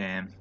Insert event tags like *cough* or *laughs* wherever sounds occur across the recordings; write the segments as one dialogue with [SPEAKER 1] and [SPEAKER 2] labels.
[SPEAKER 1] Damn.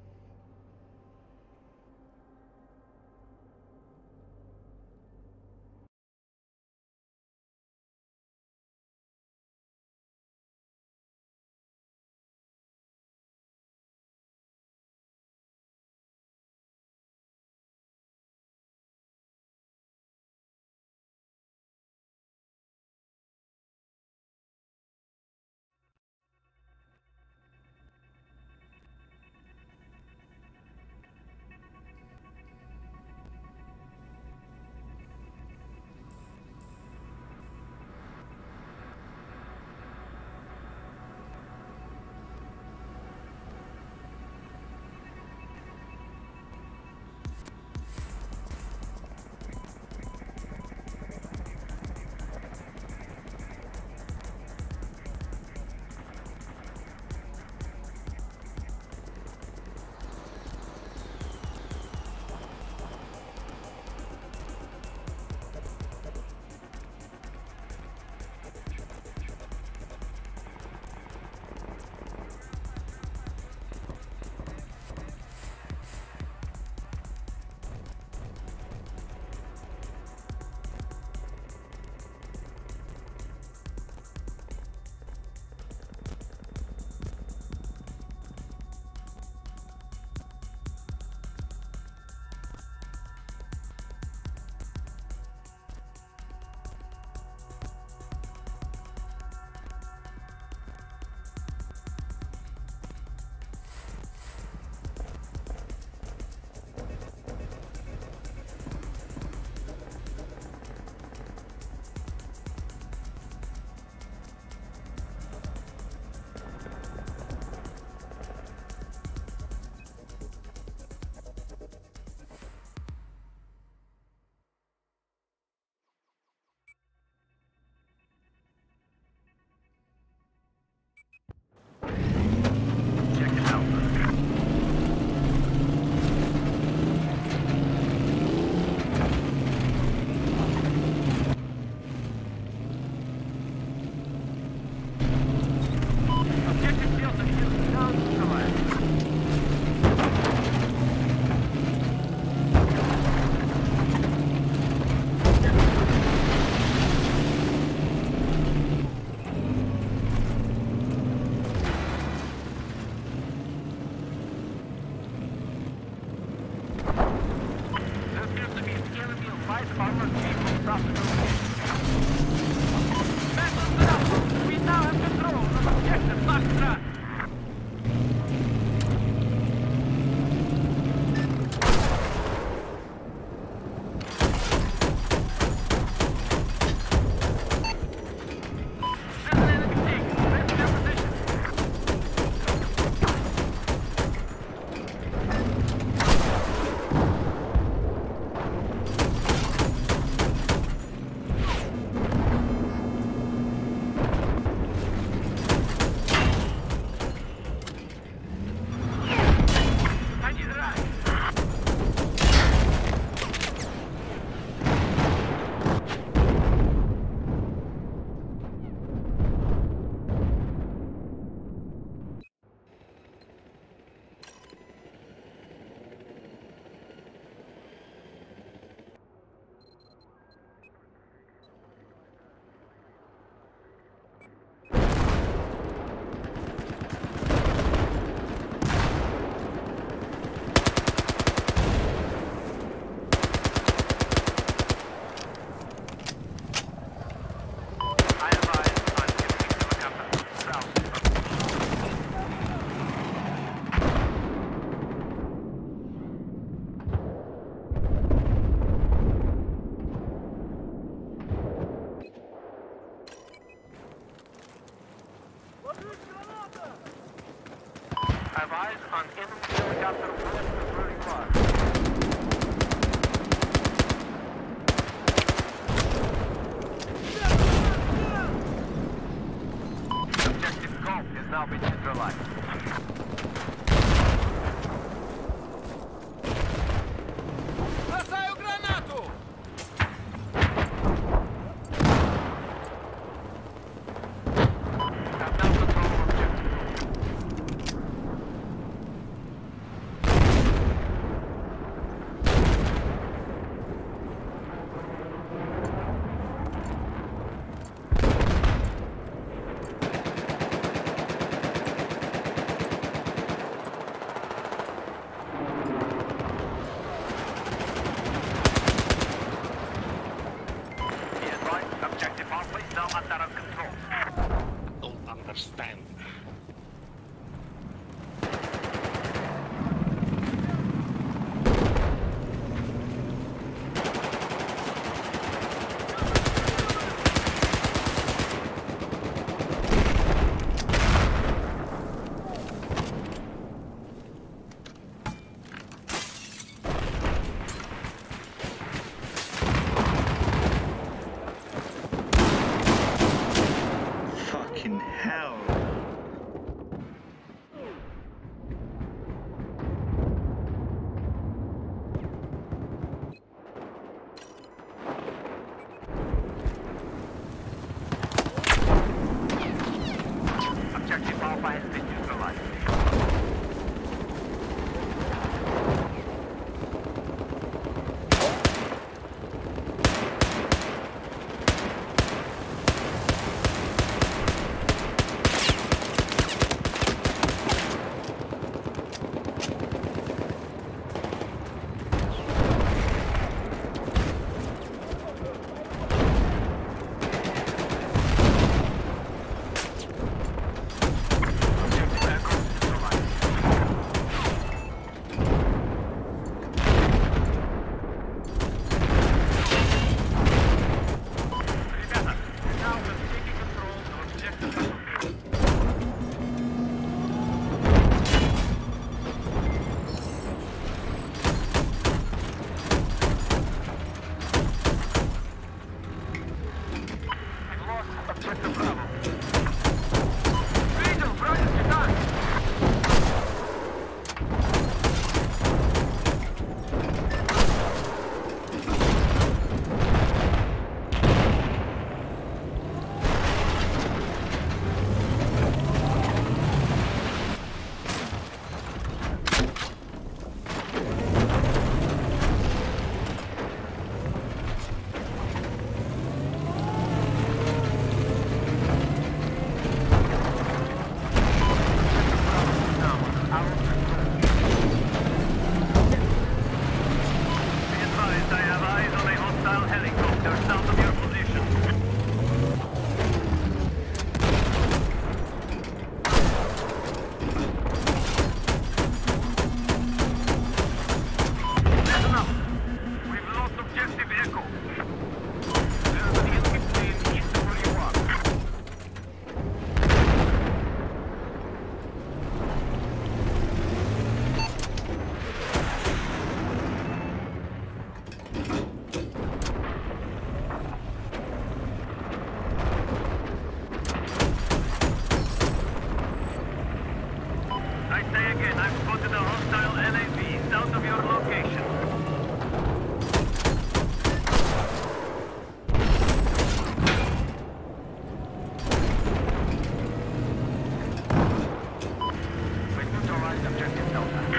[SPEAKER 2] Objective Delta.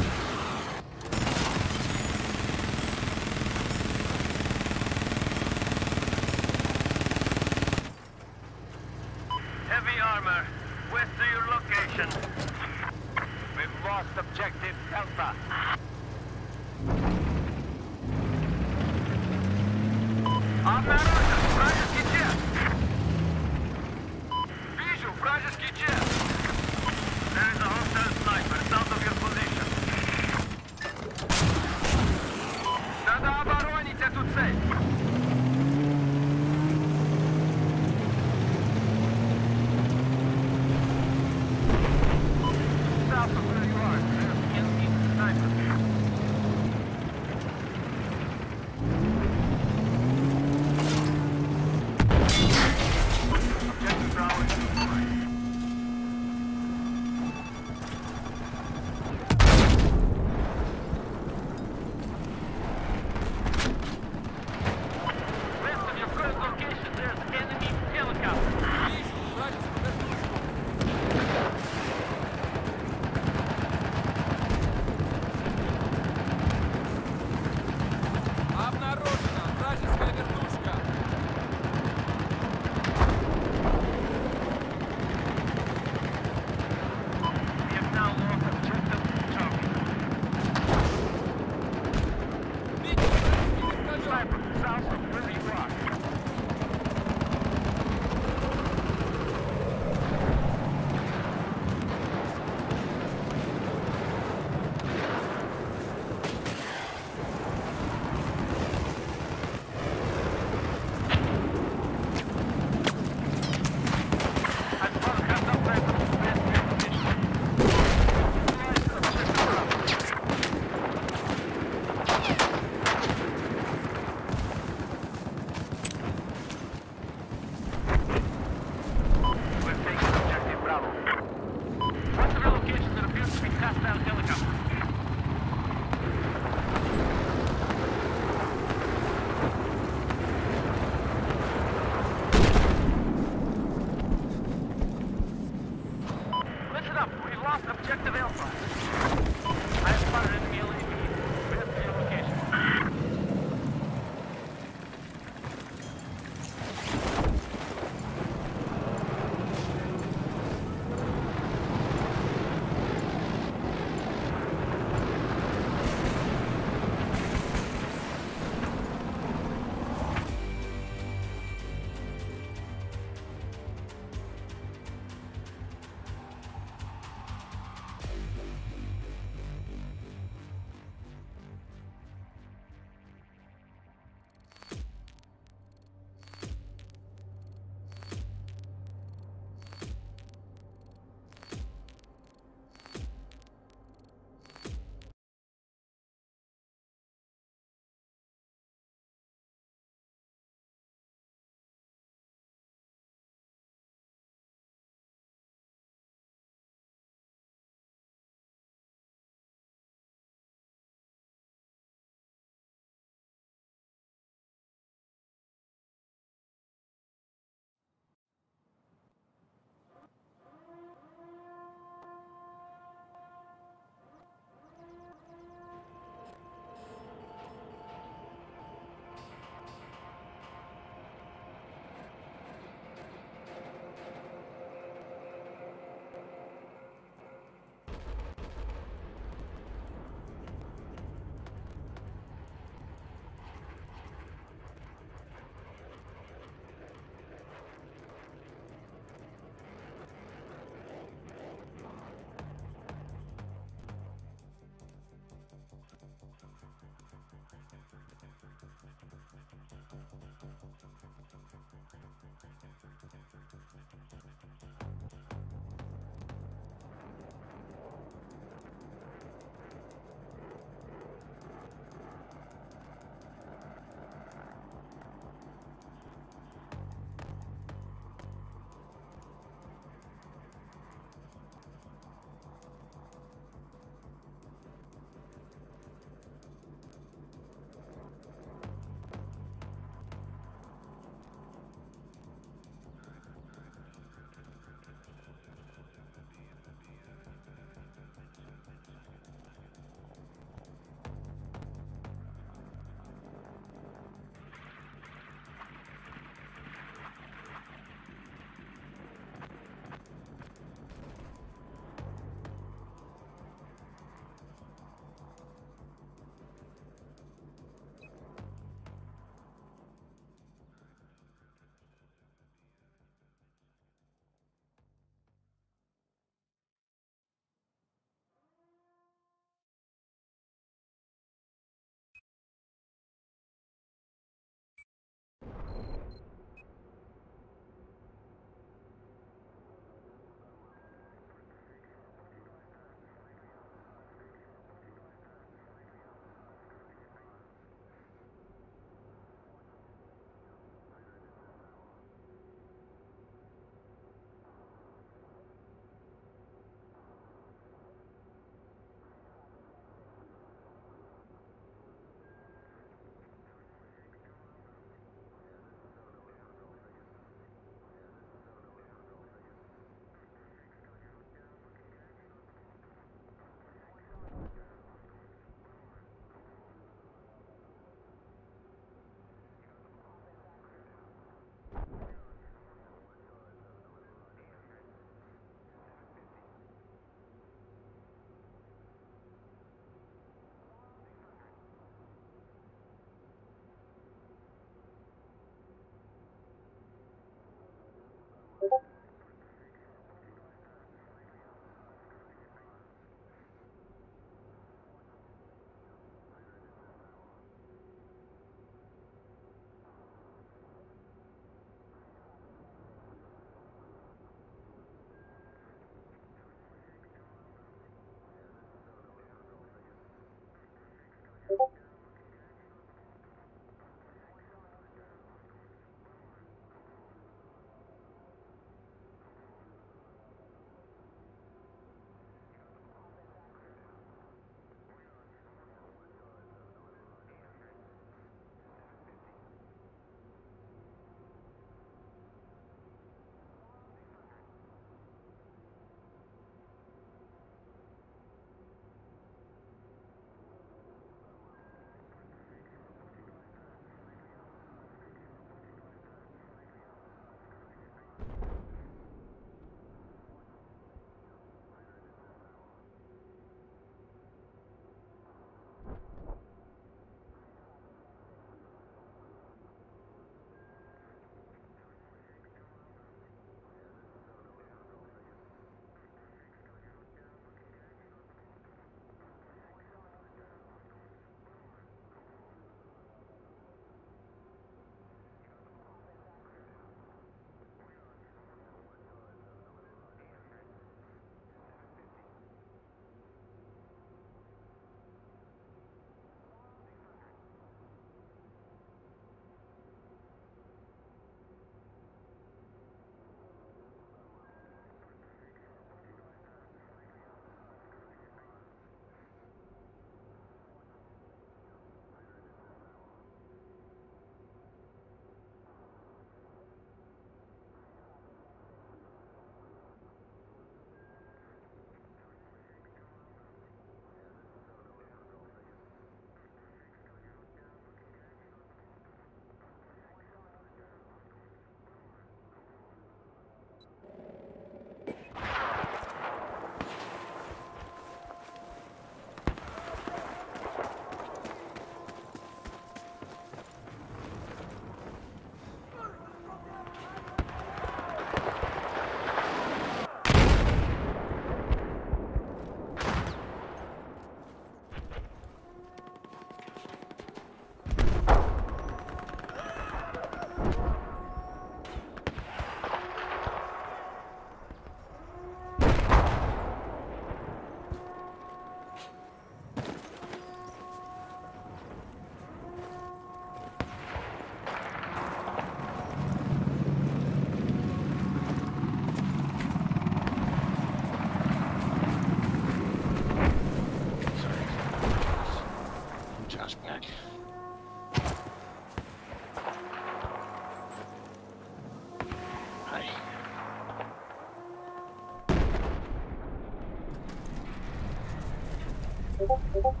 [SPEAKER 3] ここ。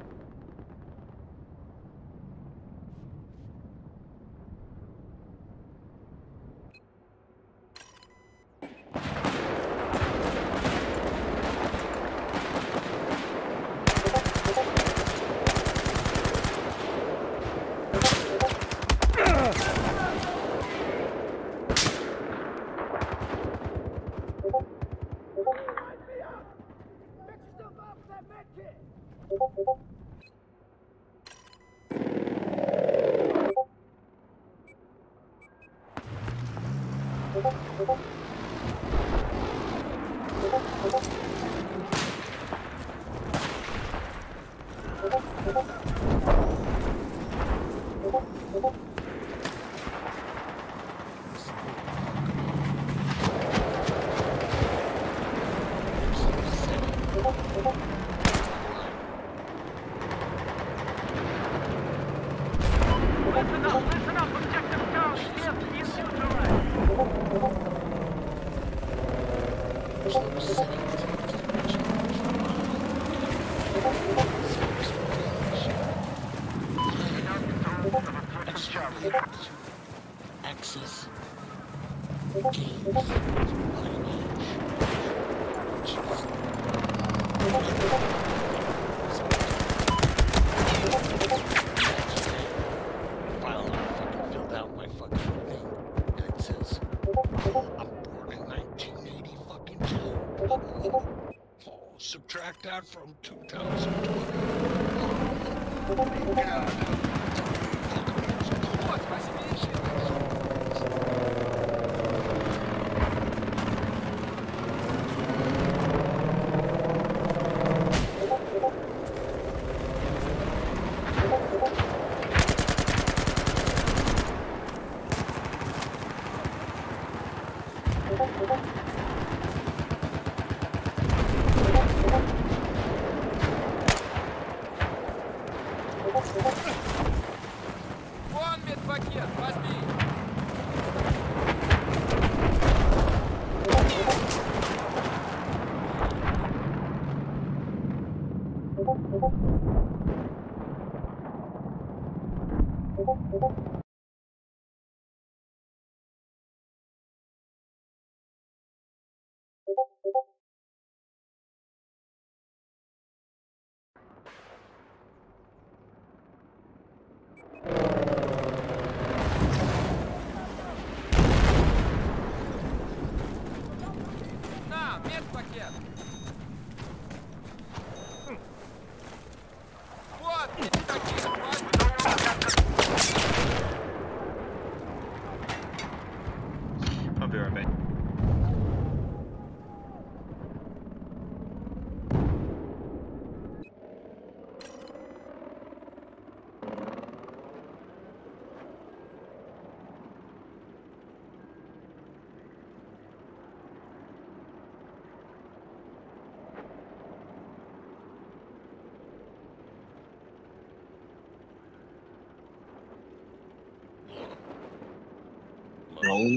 [SPEAKER 3] that from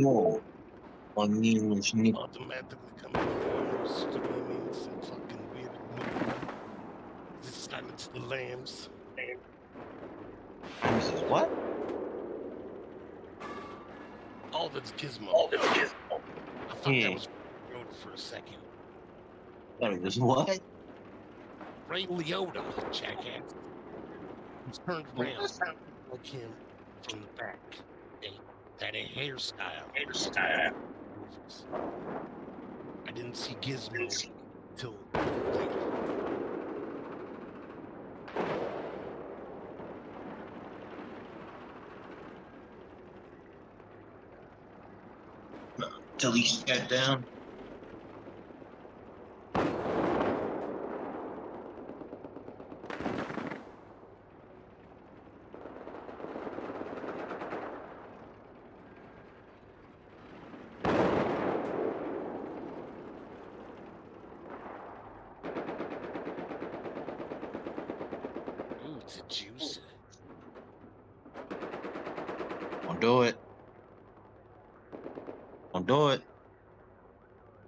[SPEAKER 4] know On
[SPEAKER 5] name which Nick.
[SPEAKER 3] Automatically coming corners, screaming some fucking weird movement. This is silence the lambs.
[SPEAKER 5] This is what?
[SPEAKER 3] All that's gizmo. All that's gizmo. I thought
[SPEAKER 5] hmm.
[SPEAKER 3] that was Yoda for a second.
[SPEAKER 5] That what?
[SPEAKER 3] Ray Liotta, jackass. He's turned around like him from the back. A hairstyle. Hairstyle. I didn't see Gizmo till later.
[SPEAKER 5] Till he sat down.
[SPEAKER 3] It's a juicy.
[SPEAKER 5] Don't do it. Don't do it.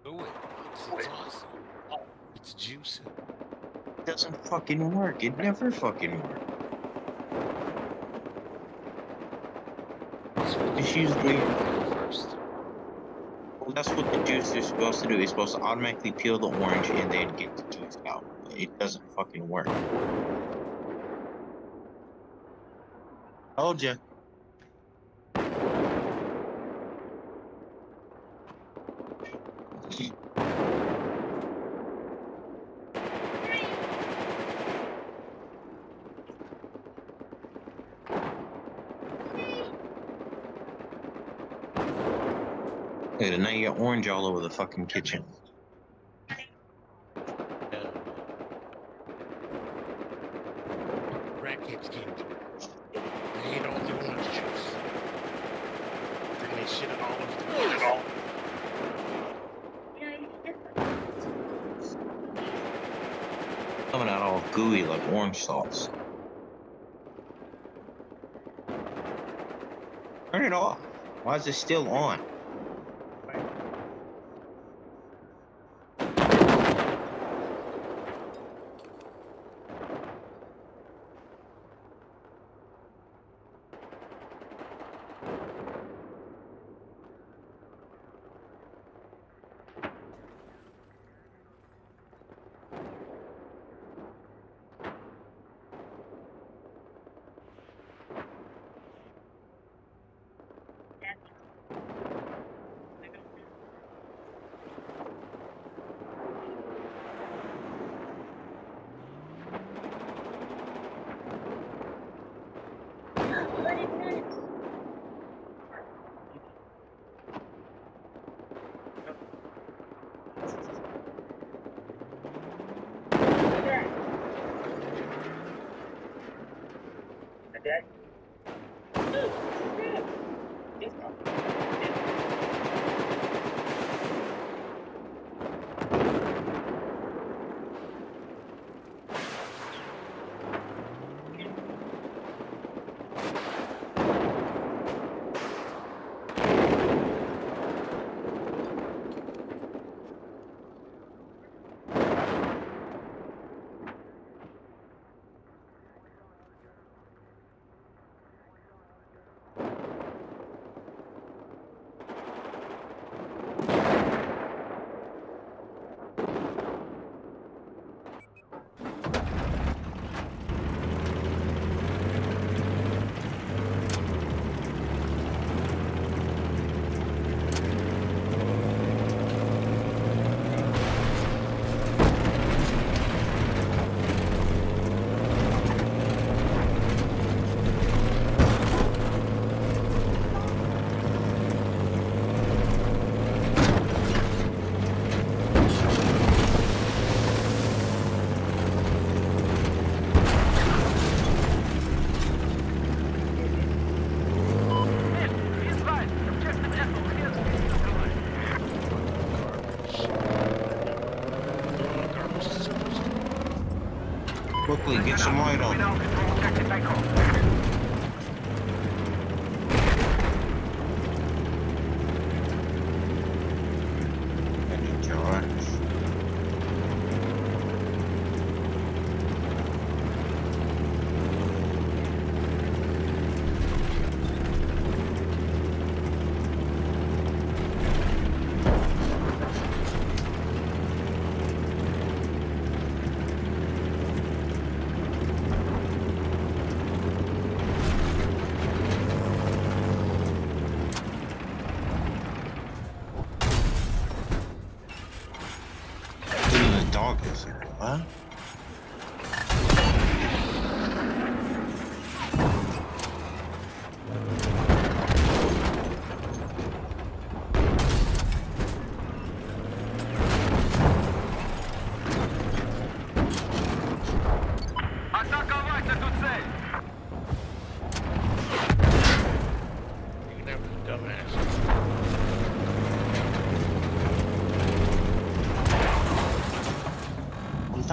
[SPEAKER 3] Do it. It's, it's awesome. It's juicy.
[SPEAKER 5] It doesn't fucking work. It never fucking
[SPEAKER 3] what
[SPEAKER 5] It's
[SPEAKER 3] you first.
[SPEAKER 5] Well, that's what the juice is supposed to do. It's supposed to automatically peel the orange and then get the juice out. It doesn't fucking work. Told ya. Got orange all over the fucking kitchen.
[SPEAKER 3] Yeah. Came through. They ate all the orange juice. They shit it all over the place.
[SPEAKER 5] Coming out all gooey like orange sauce. Turn it off. Why is it still on?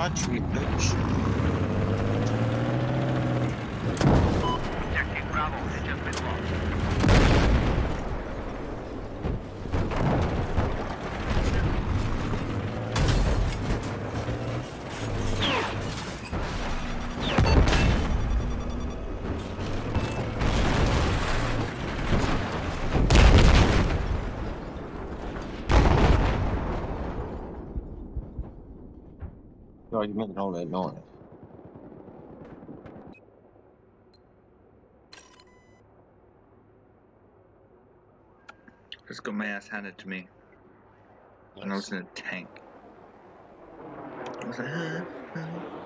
[SPEAKER 5] Touch me, are you making all that noise?
[SPEAKER 1] Just got my ass handed to me. Nice. And I was in a tank. I was like.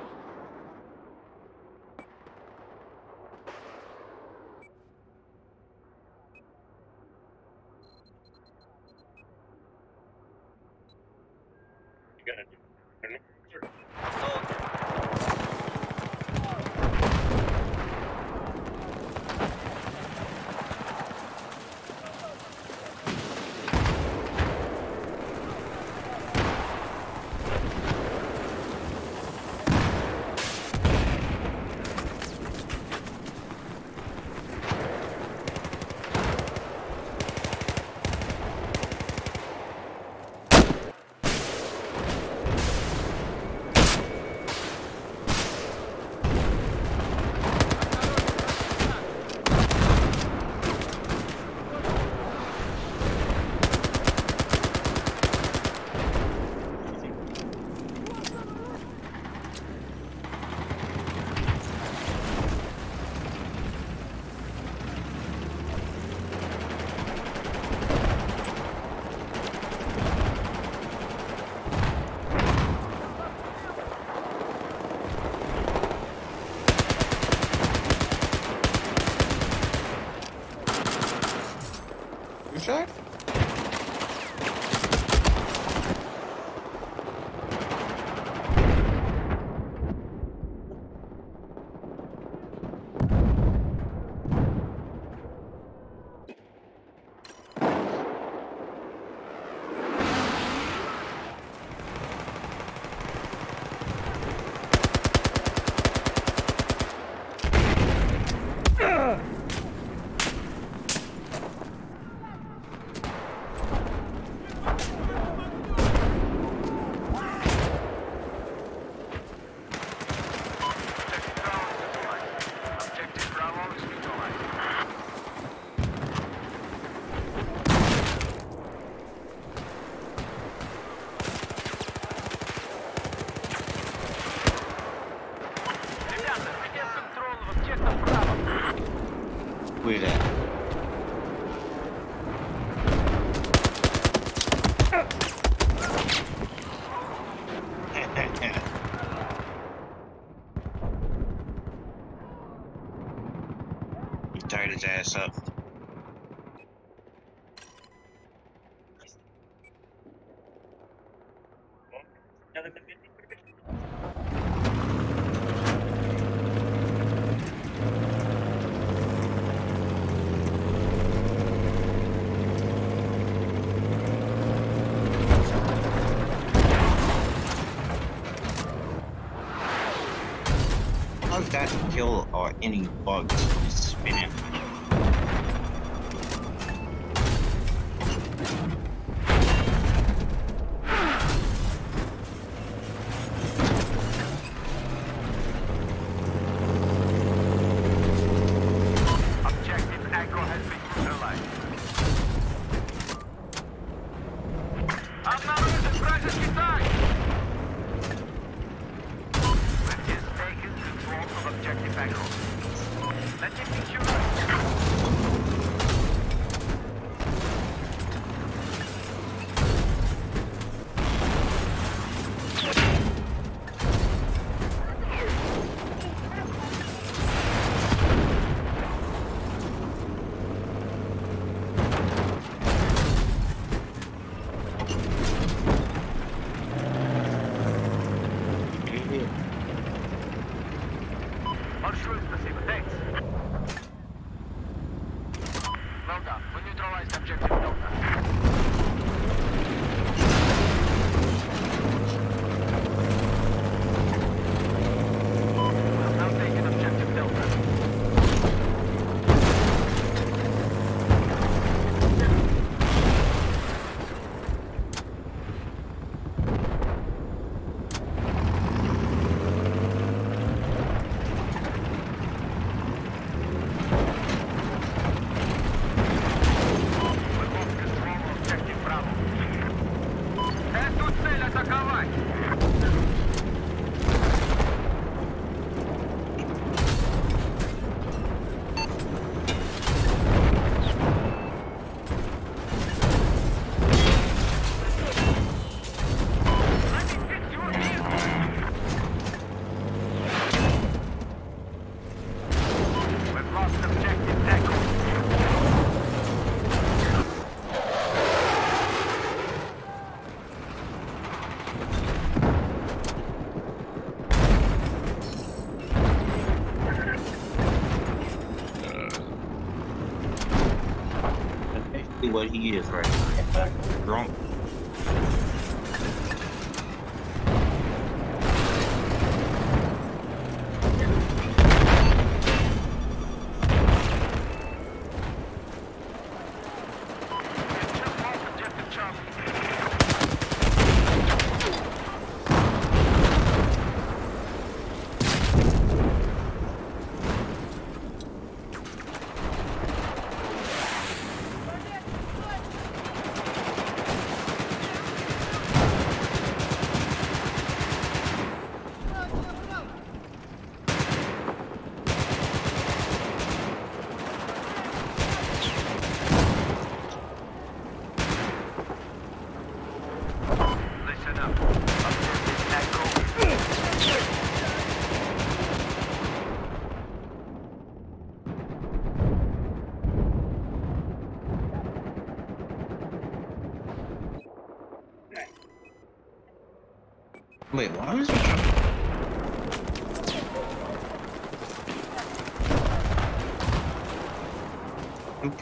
[SPEAKER 5] He is right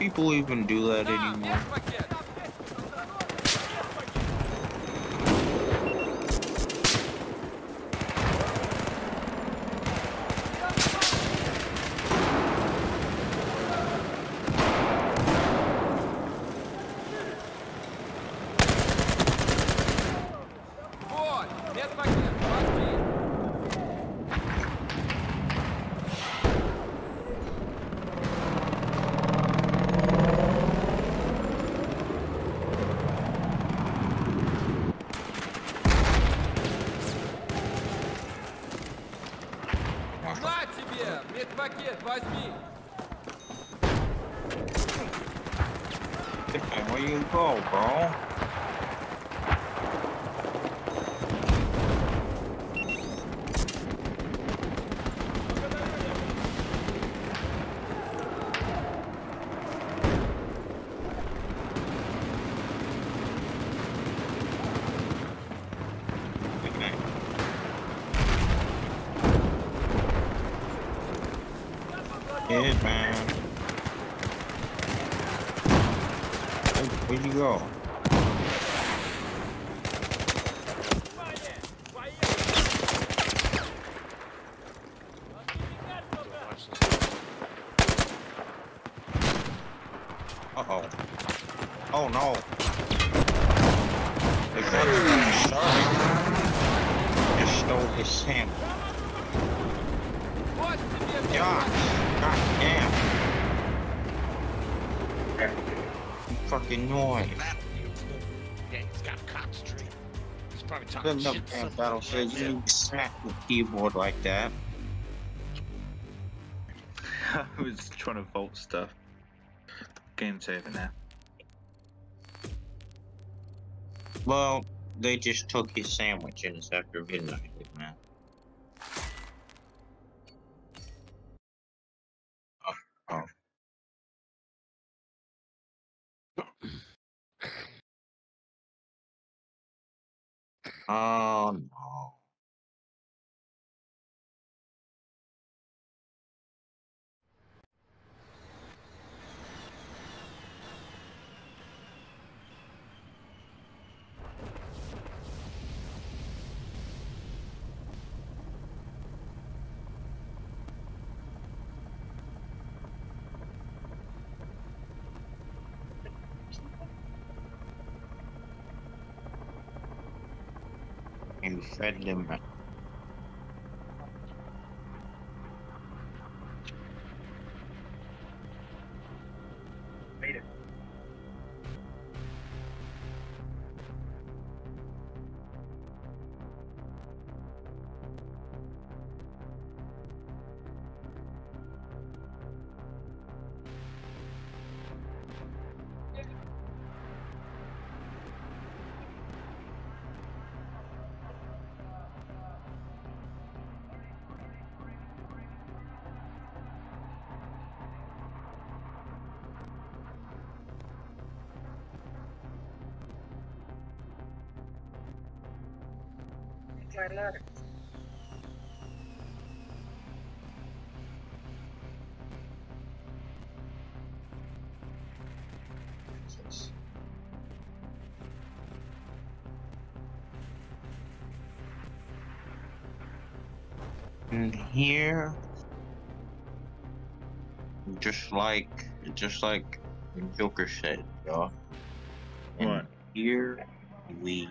[SPEAKER 5] people even do that anymore? Man. Where'd you go? Good enough
[SPEAKER 3] shit.
[SPEAKER 5] damn battlefield. You smack the keyboard like that. *laughs*
[SPEAKER 4] I was trying to vault stuff. Game saver now.
[SPEAKER 5] Well, they just took his sandwich and it's after midnight, man. Oh no. And And here, just like, just like Joker said, y'all. And
[SPEAKER 4] what?
[SPEAKER 5] here we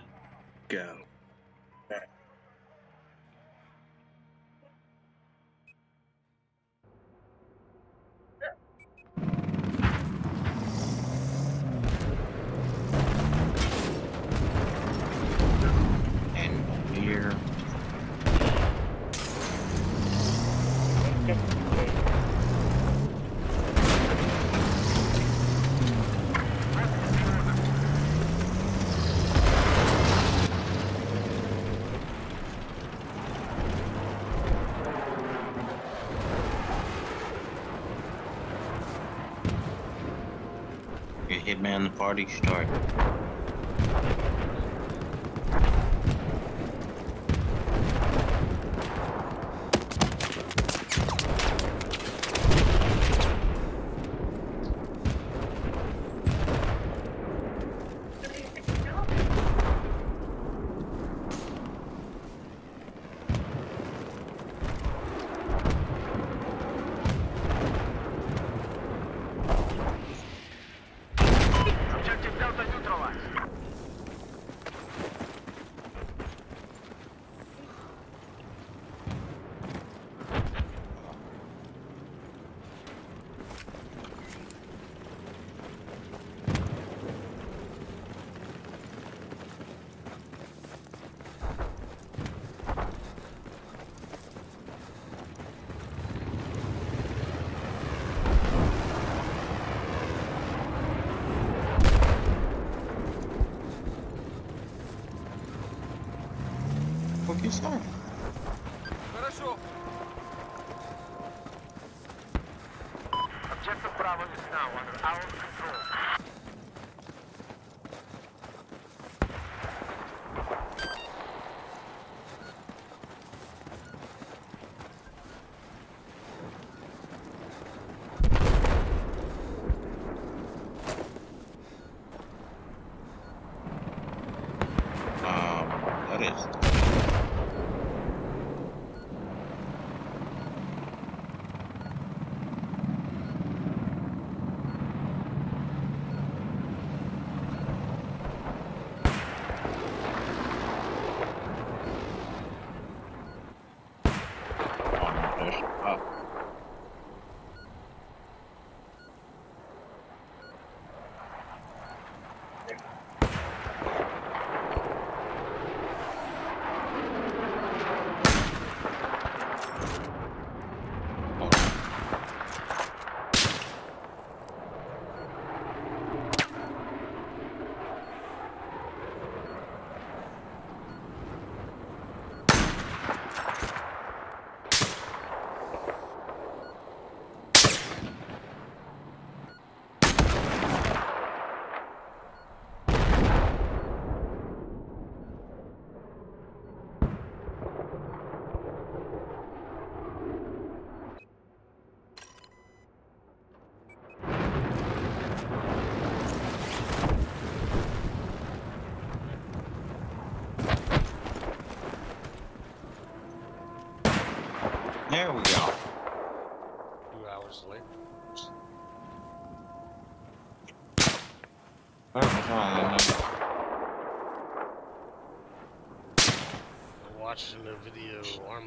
[SPEAKER 4] go.
[SPEAKER 5] Hitman the party start.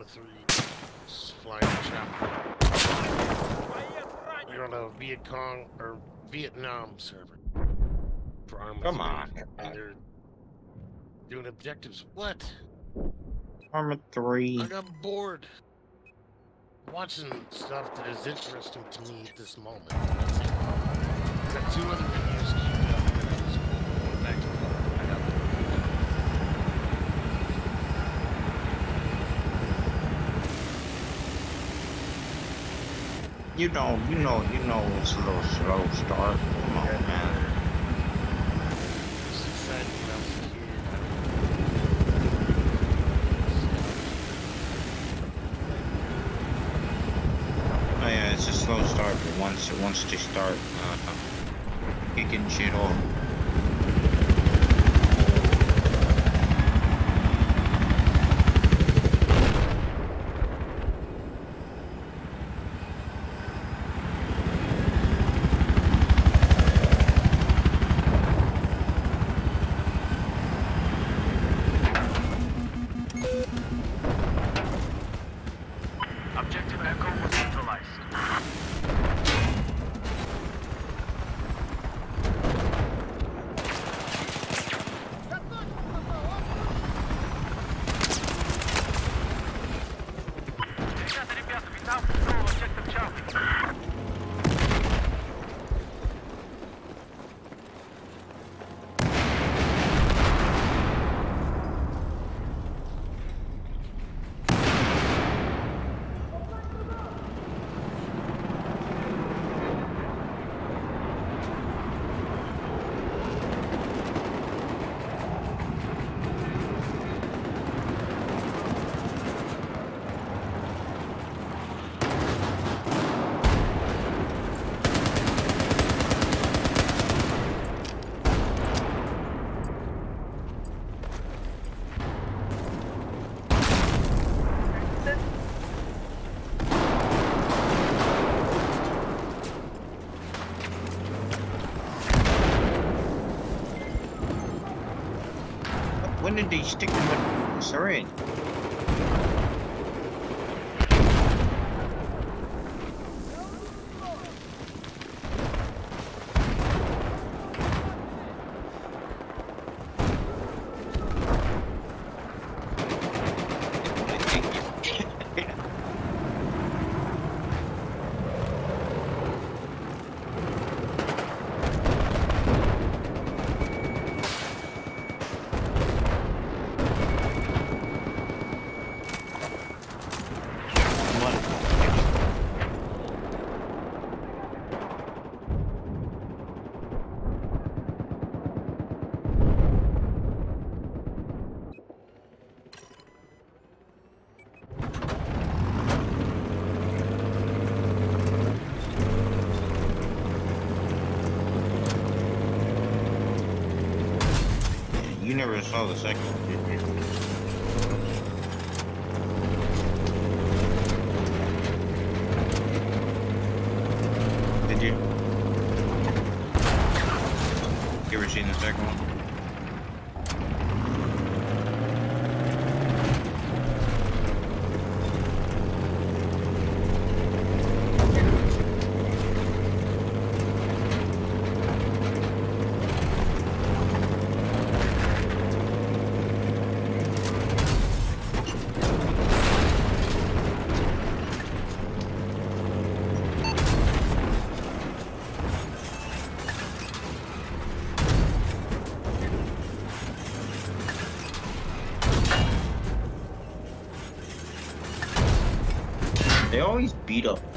[SPEAKER 3] Arma 3 flying a chopper. You're on a Viet Cong or Vietnam server for Arma
[SPEAKER 5] Come
[SPEAKER 3] 3,
[SPEAKER 5] on.
[SPEAKER 3] And they're doing objectives. What?
[SPEAKER 5] Arma 3.
[SPEAKER 3] I got bored watching stuff that is interesting to me at this moment. That's it. Got two other videos queued up that I was going back and forth. I got
[SPEAKER 5] You know, you know, you know it's a little slow start. Come on, man.
[SPEAKER 3] this excited when I was a kid.
[SPEAKER 5] Oh yeah, it's a slow start, but once it once they start uh, kicking shit off. did they stick the syringe? Oh, the second. beat up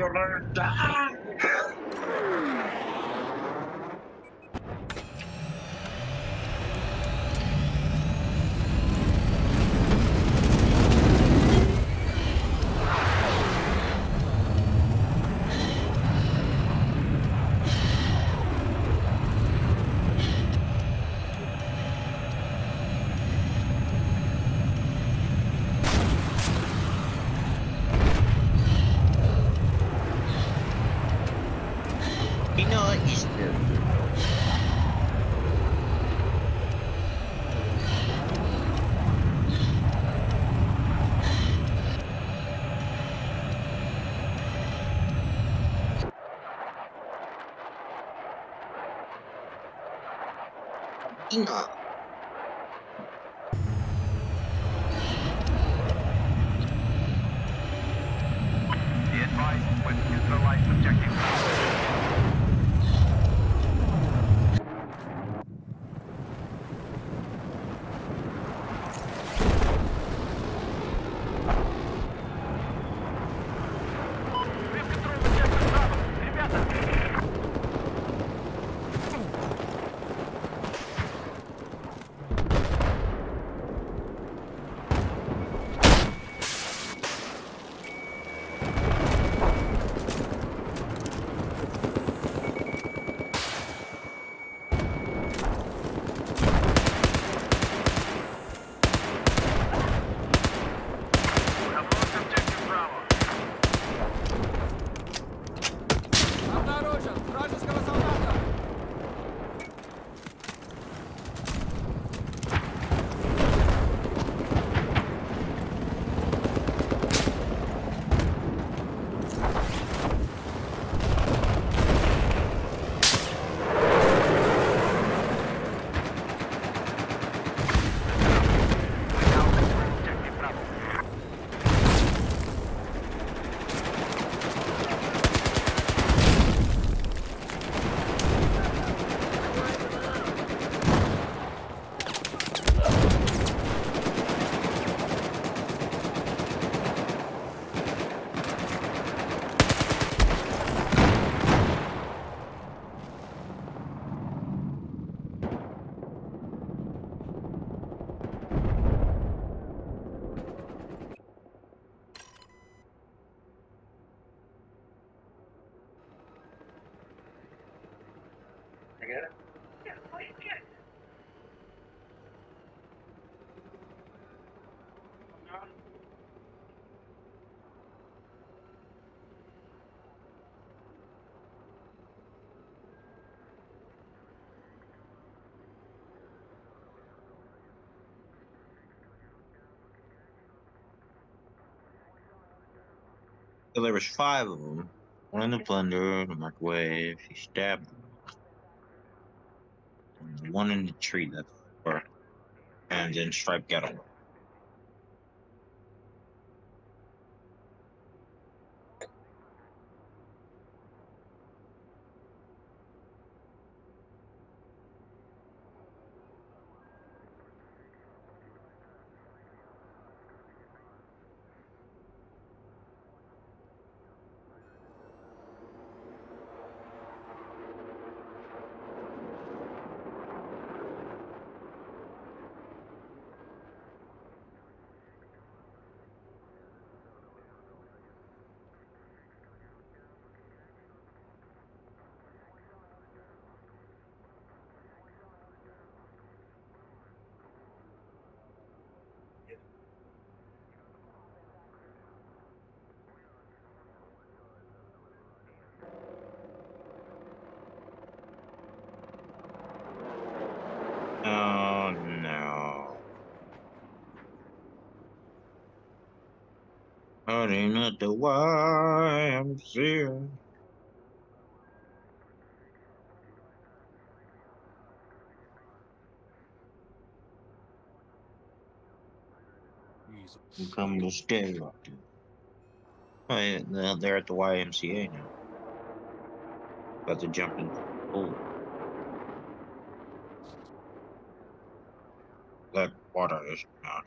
[SPEAKER 5] medio raro. Inga. So there was five of them. One in the blender, the microwave. He stabbed. And one in the tree that or and then Stripe got him. Oh no. Hurting at the YMCA. Come to stay right there. Oh, yeah, they're at the YMCA now. About to jump in the pool. That water is not.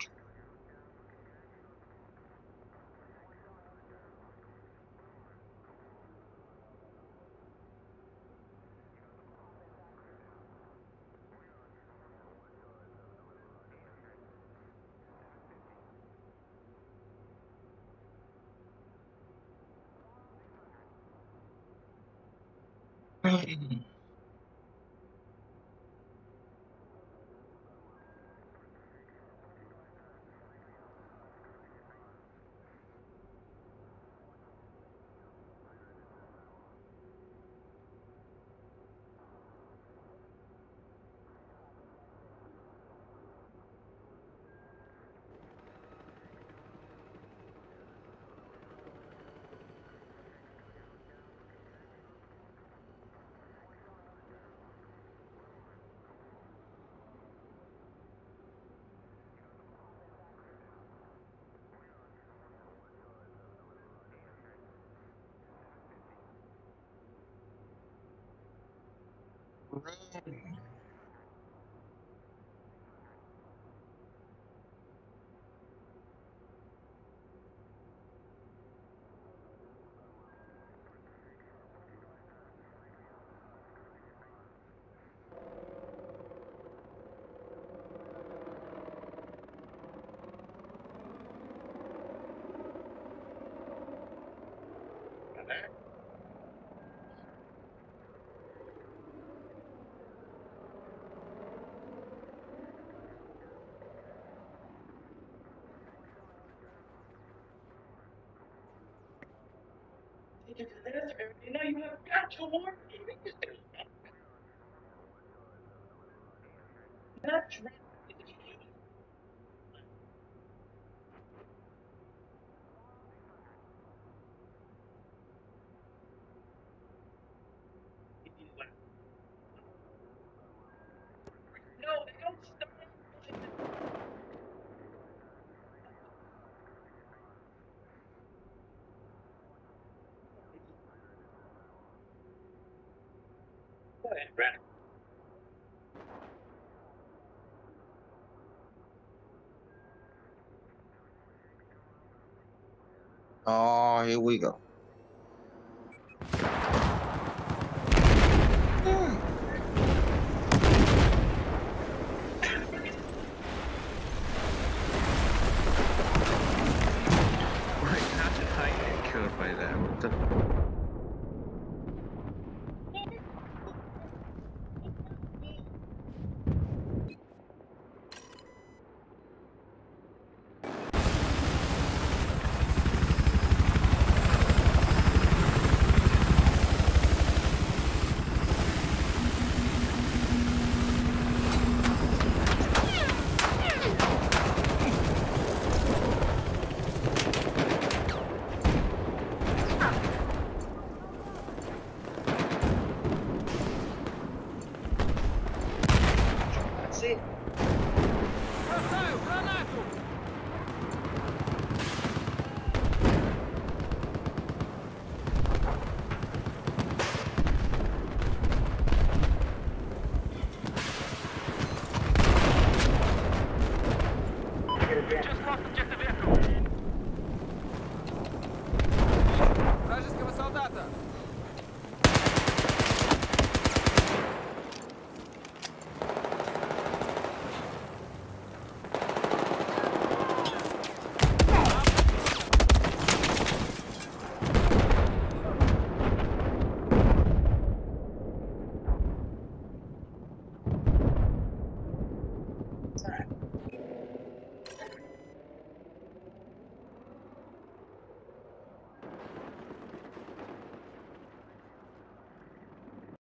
[SPEAKER 5] que You know, you have got to warn me. That's right. No, they don't start. Go ahead, Brad.
[SPEAKER 6] Oh, here we go.